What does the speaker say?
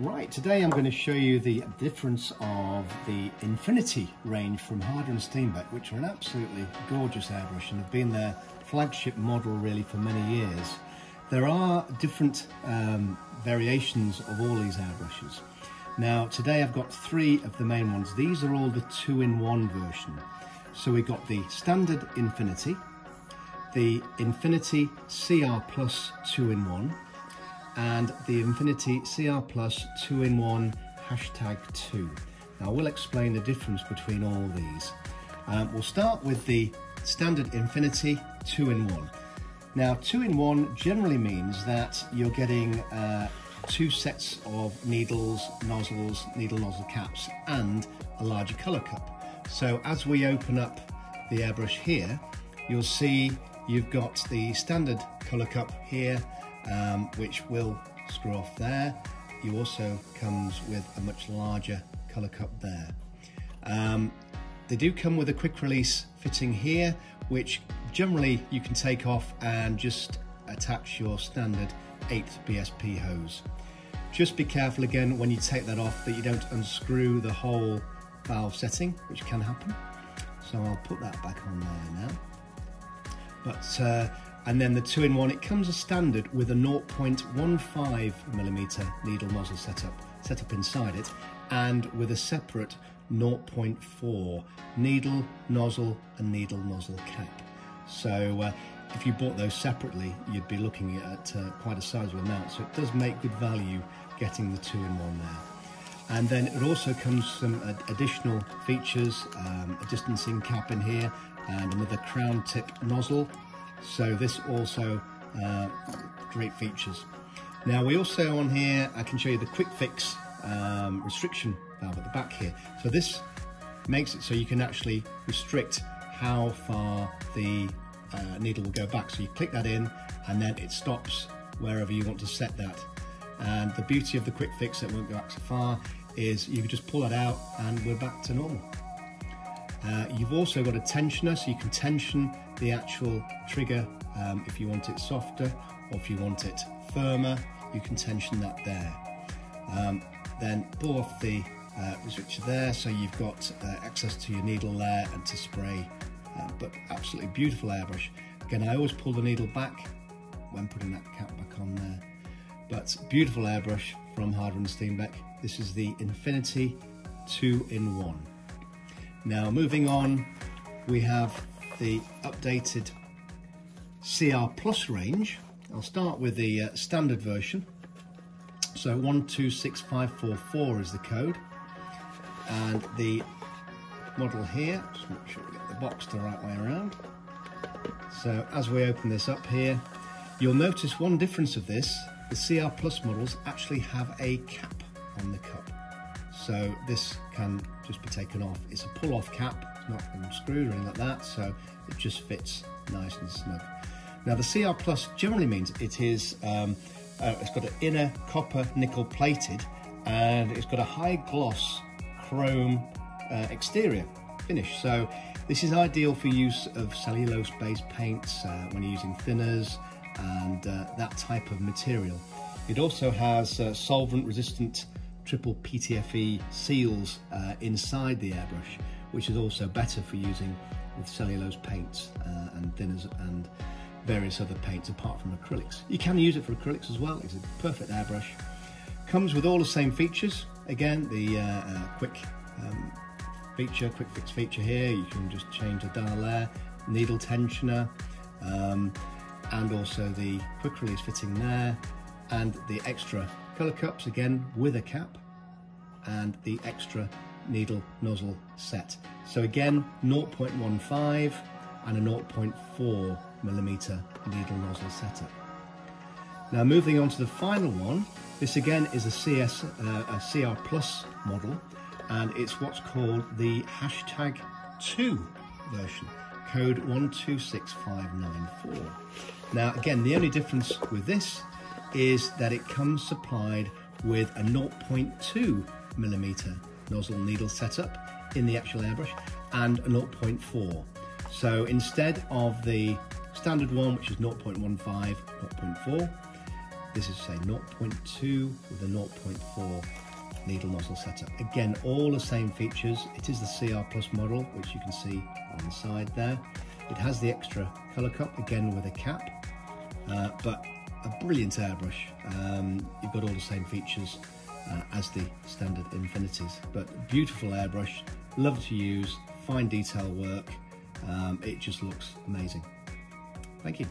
Right, today I'm going to show you the difference of the Infinity range from Harder and Steenbeck, which are an absolutely gorgeous airbrush and have been their flagship model really for many years. There are different um, variations of all these airbrushes. Now today I've got three of the main ones. These are all the two-in-one version. So we've got the standard Infinity, the Infinity CR Plus two-in-one, and the Infinity CR Plus 2-in-1 hashtag 2. Now we'll explain the difference between all these. Um, we'll start with the standard Infinity 2-in-1. Now 2-in-1 generally means that you're getting uh, two sets of needles, nozzles, needle nozzle caps and a larger colour cup. So as we open up the airbrush here, you'll see you've got the standard colour cup here um, which will screw off there. You also comes with a much larger colour cup there. Um, they do come with a quick release fitting here, which generally you can take off and just attach your standard 8 BSP hose. Just be careful again when you take that off that you don't unscrew the whole valve setting, which can happen. So I'll put that back on there now. But uh, and then the two-in-one, it comes as standard with a 0.15 millimeter needle nozzle setup, set up inside it, and with a separate 0.4 needle, nozzle, and needle nozzle cap. So uh, if you bought those separately, you'd be looking at uh, quite a sizable amount. So it does make good value getting the two-in-one there. And then it also comes some additional features, um, a distancing cap in here, and another crown tip nozzle so this also uh, great features. Now we also on here, I can show you the quick fix um, restriction valve at the back here. So this makes it so you can actually restrict how far the uh, needle will go back. So you click that in and then it stops wherever you want to set that. And the beauty of the quick fix that won't go back so far is you can just pull that out and we're back to normal. Uh, you've also got a tensioner, so you can tension the actual trigger um, if you want it softer or if you want it firmer, you can tension that there. Um, then pull off the uh, restrictor there, so you've got uh, access to your needle there and to spray, uh, but absolutely beautiful airbrush. Again, I always pull the needle back when putting that cap back on there. But beautiful airbrush from Harder and Steenbeck. This is the Infinity 2-in-1. Now moving on, we have the updated CR Plus range. I'll start with the uh, standard version. So 126544 is the code. And the model here, just make sure we get the box the right way around. So as we open this up here, you'll notice one difference of this. The CR Plus models actually have a cap on the cup. So this can just be taken off. It's a pull-off cap, it's not unscrewed or anything like that, so it just fits nice and snug. Now the CR Plus generally means it is, um, uh, it's got an inner copper nickel plated and it's got a high gloss chrome uh, exterior finish. So this is ideal for use of cellulose based paints uh, when you're using thinners and uh, that type of material. It also has uh, solvent resistant triple PTFE seals uh, inside the airbrush, which is also better for using with cellulose paints uh, and thinners and various other paints apart from acrylics. You can use it for acrylics as well, it's a perfect airbrush. Comes with all the same features. Again, the uh, uh, quick um, feature, quick fix feature here, you can just change the dial there, needle tensioner, um, and also the quick release fitting there, and the extra colour cups again with a cap and the extra needle nozzle set. So again 0.15 and a 0.4 millimeter needle nozzle setup. Now moving on to the final one, this again is a CS, uh, a CR Plus model and it's what's called the hashtag 2 version, code 126594. Now again, the only difference with this is that it comes supplied with a 0.2 millimeter nozzle needle setup in the actual airbrush and a 0.4. So instead of the standard one, which is 0.15, 0.4, This is say 0.2 with a 0.4 needle nozzle setup. Again, all the same features. It is the CR Plus model, which you can see on the side there. It has the extra colour cup, again with a cap, uh, but a brilliant airbrush. Um, you've got all the same features uh, as the standard Infinities, but beautiful airbrush, love to use, fine detail work. Um, it just looks amazing. Thank you.